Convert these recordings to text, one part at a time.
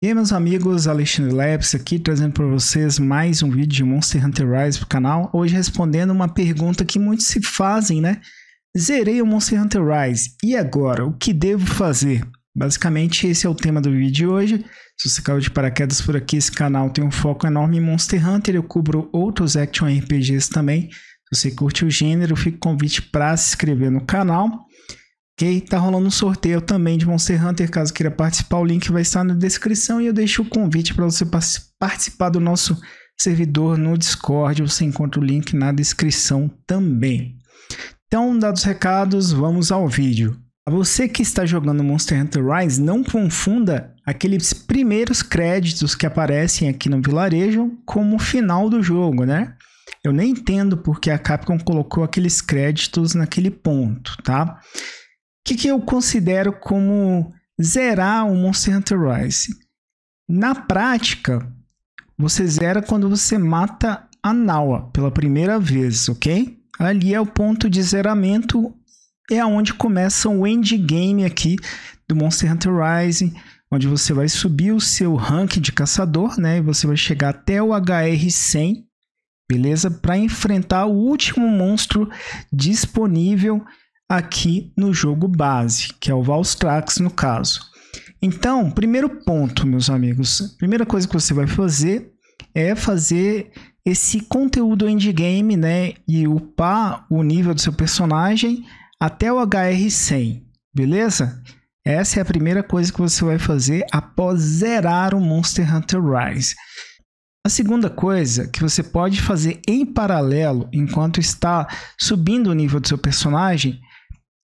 E aí, meus amigos, Alexandre Labs aqui trazendo para vocês mais um vídeo de Monster Hunter Rise para o canal. Hoje respondendo uma pergunta que muitos se fazem, né? Zerei o Monster Hunter Rise, e agora? O que devo fazer? Basicamente, esse é o tema do vídeo de hoje. Se você caiu de paraquedas por aqui, esse canal tem um foco enorme em Monster Hunter. Eu cubro outros action RPGs também. Se você curte o gênero, fica o convite para se inscrever no canal. Ok? Tá rolando um sorteio também de Monster Hunter. Caso queira participar, o link vai estar na descrição. E eu deixo o convite para você participar do nosso servidor no Discord. Você encontra o link na descrição também. Então, dados os recados, vamos ao vídeo. A você que está jogando Monster Hunter Rise, não confunda aqueles primeiros créditos que aparecem aqui no vilarejo como o final do jogo, né? Eu nem entendo porque a Capcom colocou aqueles créditos naquele ponto, tá? Que, que eu considero como zerar o Monster Hunter Rise? Na prática, você zera quando você mata a Nawa pela primeira vez, ok? Ali é o ponto de zeramento, é onde começa o endgame aqui do Monster Hunter Rise, onde você vai subir o seu rank de caçador, né? E você vai chegar até o HR100, beleza? Para enfrentar o último monstro disponível aqui no jogo base, que é o Valstrax no caso. Então, primeiro ponto, meus amigos, primeira coisa que você vai fazer é fazer esse conteúdo endgame, né, e upar o nível do seu personagem até o HR100, beleza? Essa é a primeira coisa que você vai fazer após zerar o Monster Hunter Rise. A segunda coisa que você pode fazer em paralelo enquanto está subindo o nível do seu personagem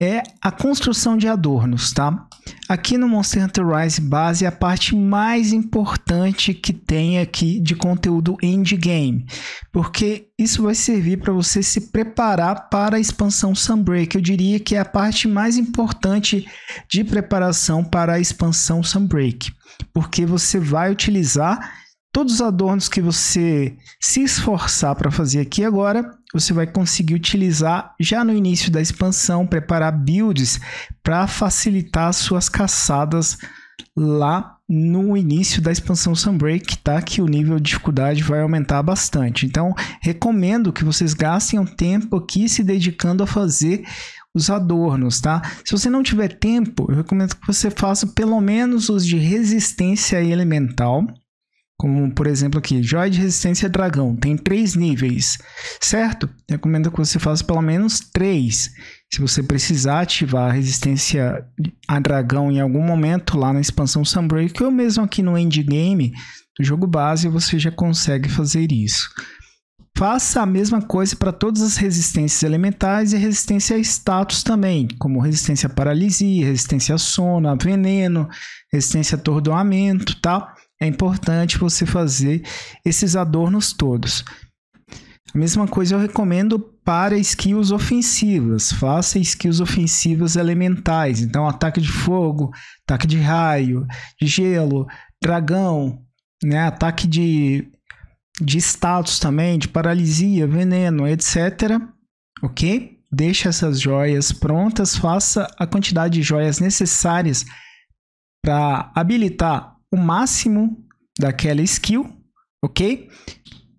é a construção de adornos, tá? Aqui no Monster Hunter Rise base é a parte mais importante que tem aqui de conteúdo endgame, porque isso vai servir para você se preparar para a expansão Sunbreak. Eu diria que é a parte mais importante de preparação para a expansão Sunbreak, porque você vai utilizar todos os adornos que você se esforçar para fazer aqui agora, você vai conseguir utilizar já no início da expansão, preparar builds para facilitar suas caçadas lá no início da expansão Sunbreak, tá? Que o nível de dificuldade vai aumentar bastante. Então, recomendo que vocês gastem um tempo aqui se dedicando a fazer os adornos, tá? Se você não tiver tempo, eu recomendo que você faça pelo menos os de resistência elemental, como, por exemplo, aqui, Joia de Resistência Dragão, tem três níveis, certo? Recomendo que você faça pelo menos três. Se você precisar ativar a resistência a dragão em algum momento lá na expansão Sunbreak, ou mesmo aqui no endgame do jogo base, você já consegue fazer isso. Faça a mesma coisa para todas as resistências elementais e resistência a status também, como resistência a paralisia, resistência a sono, a veneno, resistência a atordoamento, tá? É importante você fazer esses adornos todos. A mesma coisa eu recomendo para skills ofensivas. Faça skills ofensivas elementais. Então, ataque de fogo, ataque de raio, de gelo, dragão, né? ataque de, de status também, de paralisia, veneno, etc. Ok? Deixe essas joias prontas. Faça a quantidade de joias necessárias para habilitar o máximo daquela skill, ok?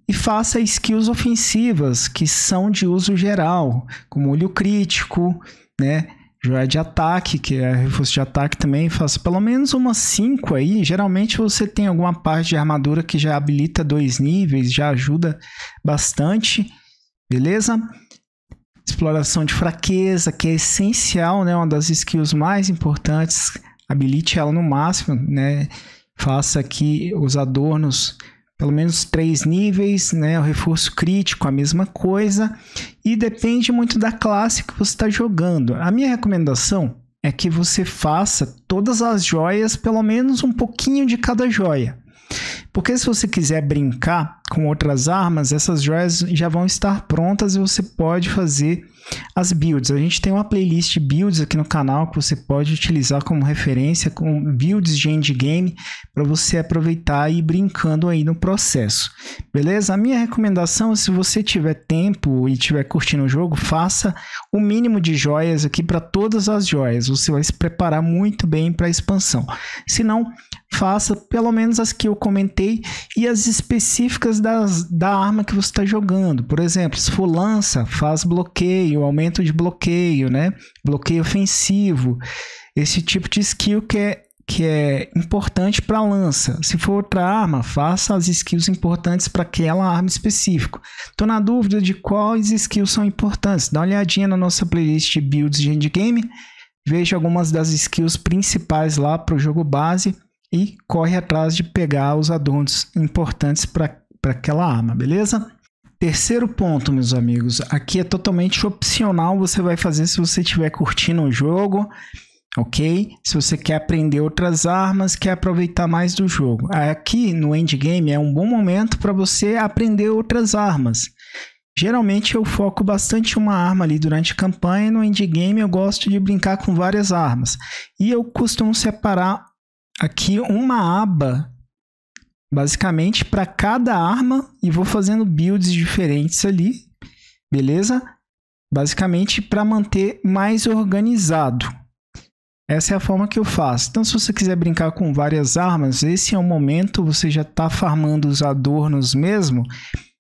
E faça skills ofensivas que são de uso geral, como olho crítico, né? Joia de ataque, que é reforço de ataque também, faça pelo menos umas 5 aí. Geralmente você tem alguma parte de armadura que já habilita dois níveis, já ajuda bastante, beleza? Exploração de fraqueza, que é essencial, né? Uma das skills mais importantes. Habilite ela no máximo, né? Faça aqui os adornos pelo menos três níveis, né? O reforço crítico, a mesma coisa. E depende muito da classe que você está jogando. A minha recomendação é que você faça todas as joias, pelo menos um pouquinho de cada joia. Porque se você quiser brincar com outras armas, essas joias já vão estar prontas e você pode fazer as builds. A gente tem uma playlist de builds aqui no canal que você pode utilizar como referência com builds de endgame para você aproveitar e ir brincando aí no processo. Beleza? A minha recomendação, se você tiver tempo e estiver curtindo o jogo, faça o mínimo de joias aqui para todas as joias. Você vai se preparar muito bem para a expansão. Se não, faça pelo menos as que eu comentei e as específicas das, da arma que você está jogando. Por exemplo, se for lança, faz bloqueio, aumento de bloqueio, né? Bloqueio ofensivo. Esse tipo de skill que é, que é importante para lança. Se for outra arma, faça as skills importantes para aquela arma específica. Estou na dúvida de quais skills são importantes. Dá uma olhadinha na nossa playlist de builds de endgame. Veja algumas das skills principais lá para o jogo base e corre atrás de pegar os adornos importantes para aquela arma, beleza? Terceiro ponto, meus amigos, aqui é totalmente opcional, você vai fazer se você estiver curtindo o jogo, ok? Se você quer aprender outras armas, quer aproveitar mais do jogo. Aqui no endgame é um bom momento para você aprender outras armas. Geralmente eu foco bastante uma arma ali durante a campanha, no endgame eu gosto de brincar com várias armas. E eu costumo separar aqui uma aba basicamente para cada arma e vou fazendo builds diferentes ali, beleza? Basicamente para manter mais organizado. Essa é a forma que eu faço. Então, se você quiser brincar com várias armas, esse é o momento, você já está farmando os adornos mesmo.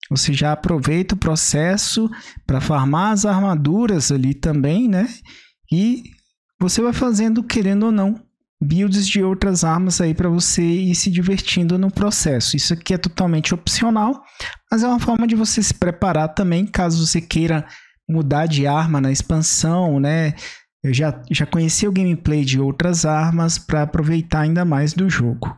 Você já aproveita o processo para farmar as armaduras ali também, né? E você vai fazendo, querendo ou não, builds de outras armas aí para você ir se divertindo no processo. Isso aqui é totalmente opcional, mas é uma forma de você se preparar também, caso você queira mudar de arma na expansão, né? Eu já, já conheci o gameplay de outras armas para aproveitar ainda mais do jogo.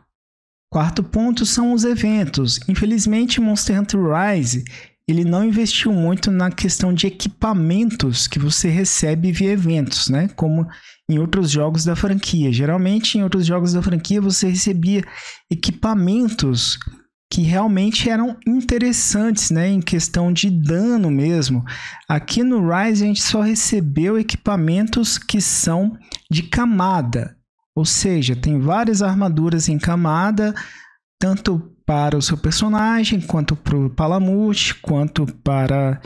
Quarto ponto são os eventos. Infelizmente, Monster Hunter Rise ele não investiu muito na questão de equipamentos que você recebe via eventos, né? Como em outros jogos da franquia. Geralmente, em outros jogos da franquia, você recebia equipamentos que realmente eram interessantes, né, em questão de dano mesmo. Aqui no Rise a gente só recebeu equipamentos que são de camada, ou seja, tem várias armaduras em camada, tanto para o seu personagem, quanto para o Palamute, quanto para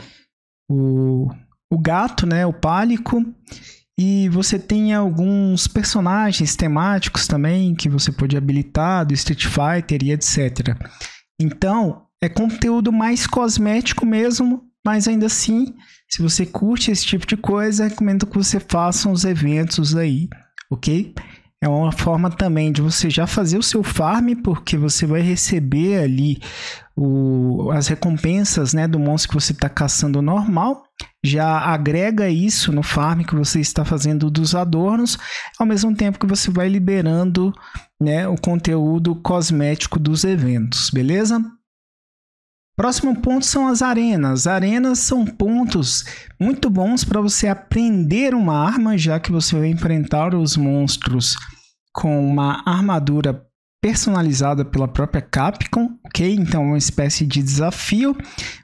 o, o gato, né, o Pálico. E você tem alguns personagens temáticos também que você pode habilitar do Street Fighter e etc. Então, é conteúdo mais cosmético mesmo, mas ainda assim, se você curte esse tipo de coisa, recomendo que você faça os eventos aí, ok? É uma forma também de você já fazer o seu farm, porque você vai receber ali o, as recompensas né, do monstro que você está caçando normal. Já agrega isso no farm que você está fazendo dos adornos, ao mesmo tempo que você vai liberando né, o conteúdo cosmético dos eventos, beleza? Próximo ponto são as arenas. Arenas são pontos muito bons para você aprender uma arma, já que você vai enfrentar os monstros com uma armadura personalizada pela própria Capcom, ok? Então, é uma espécie de desafio.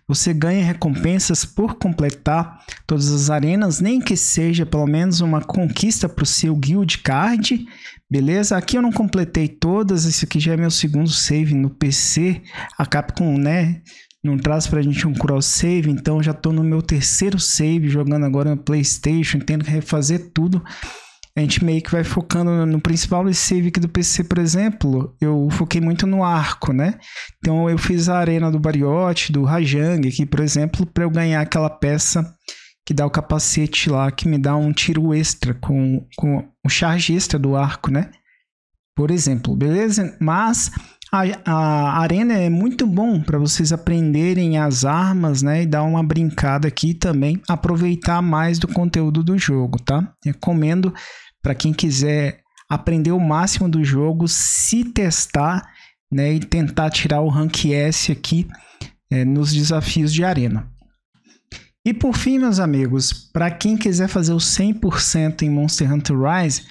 Você ganha recompensas por completar todas as arenas, nem que seja pelo menos uma conquista para o seu Guild Card, beleza? Aqui eu não completei todas, esse aqui já é meu segundo save no PC. A Capcom, né? não traz pra gente um cross save, então já tô no meu terceiro save jogando agora no PlayStation, tendo que refazer tudo. A gente meio que vai focando no, principal aqui do PC, por exemplo, eu foquei muito no arco, né? Então eu fiz a arena do Bariote, do Rajang aqui, por exemplo, para eu ganhar aquela peça que dá o capacete lá, que me dá um tiro extra com, com o charge extra do arco, né? Por exemplo, beleza? Mas a, a arena é muito bom para vocês aprenderem as armas, né? E dar uma brincada aqui também, aproveitar mais do conteúdo do jogo, tá? Recomendo para quem quiser aprender o máximo do jogo, se testar, né? E tentar tirar o rank S aqui é, nos desafios de arena. E por fim, meus amigos, para quem quiser fazer o 100% em Monster Hunter Rise,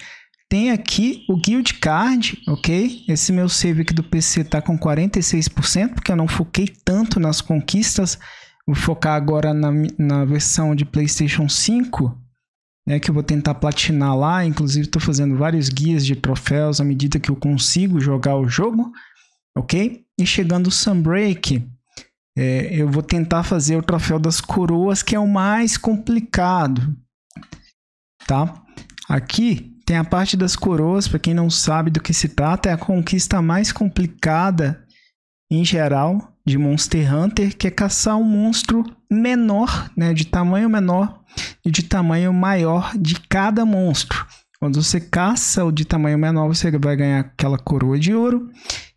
tem aqui o Guild Card, ok? Esse meu save aqui do PC tá com 46%, porque eu não foquei tanto nas conquistas. Vou focar agora na, na versão de PlayStation 5, né, que eu vou tentar platinar lá. Inclusive, estou fazendo vários guias de troféus à medida que eu consigo jogar o jogo, ok? E chegando o Sunbreak, é, eu vou tentar fazer o troféu das coroas, que é o mais complicado, tá? Aqui tem a parte das coroas, para quem não sabe do que se trata, é a conquista mais complicada em geral de Monster Hunter, que é caçar um monstro menor, né, de tamanho menor e de tamanho maior de cada monstro. Quando você caça o de tamanho menor, você vai ganhar aquela coroa de ouro,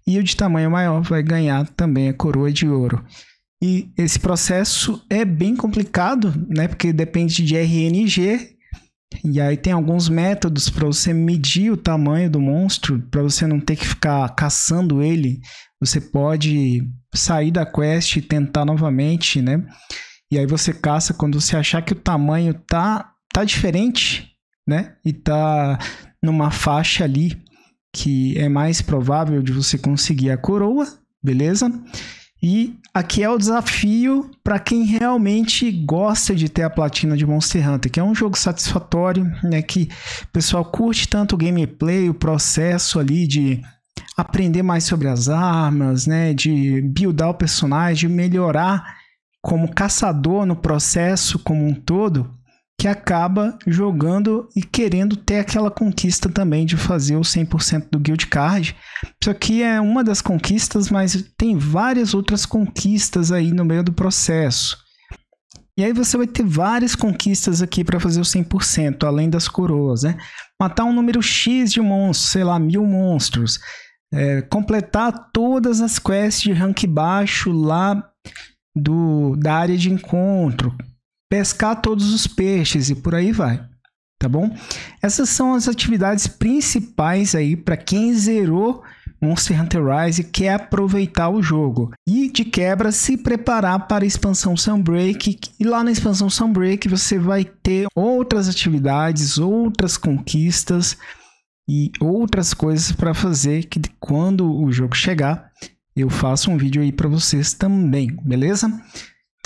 e o de tamanho maior vai ganhar também a coroa de ouro. E esse processo é bem complicado, né? Porque depende de RNG, e aí tem alguns métodos para você medir o tamanho do monstro, para você não ter que ficar caçando ele. Você pode sair da quest e tentar novamente, né? E aí você caça quando você achar que o tamanho tá tá diferente, né? E tá numa faixa ali que é mais provável de você conseguir a coroa, beleza? E aqui é o desafio para quem realmente gosta de ter a platina de Monster Hunter, que é um jogo satisfatório, né, que o pessoal curte tanto o gameplay, o processo ali de aprender mais sobre as armas, né, de buildar o personagem, de melhorar como caçador no processo como um todo que acaba jogando e querendo ter aquela conquista também de fazer o 100% do Guild Card. Isso aqui é uma das conquistas, mas tem várias outras conquistas aí no meio do processo. E aí você vai ter várias conquistas aqui para fazer o 100%, além das coroas, né? Matar um número X de monstros, sei lá, mil monstros. É, completar todas as quests de rank baixo lá do, da área de encontro pescar todos os peixes e por aí vai, tá bom? Essas são as atividades principais aí para quem zerou Monster Hunter Rise e quer aproveitar o jogo. E de quebra, se preparar para a expansão Sunbreak. E lá na expansão Sunbreak você vai ter outras atividades, outras conquistas e outras coisas para fazer que quando o jogo chegar, eu faço um vídeo aí para vocês também, beleza?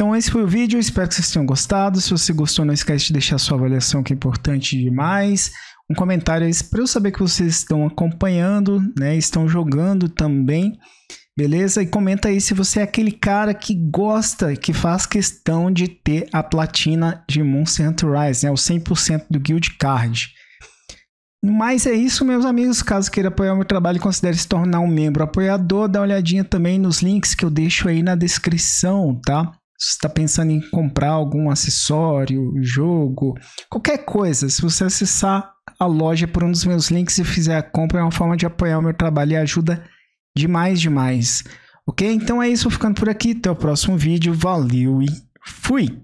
Então esse foi o vídeo, espero que vocês tenham gostado. Se você gostou, não esquece de deixar sua avaliação que é importante demais. Um comentário aí para eu saber que vocês estão acompanhando, né? Estão jogando também. Beleza? E comenta aí se você é aquele cara que gosta, que faz questão de ter a platina de Monster Hunter Rise, né? O 100% do Guild Card. Mas é isso, meus amigos. Caso queira apoiar o meu trabalho, considere se tornar um membro apoiador. Dá uma olhadinha também nos links que eu deixo aí na descrição, tá? Está pensando em comprar algum acessório, jogo, qualquer coisa, se você acessar a loja por um dos meus links e fizer a compra, é uma forma de apoiar o meu trabalho e ajuda demais, demais. Ok? Então é isso, ficando por aqui. Até o próximo vídeo. Valeu e fui!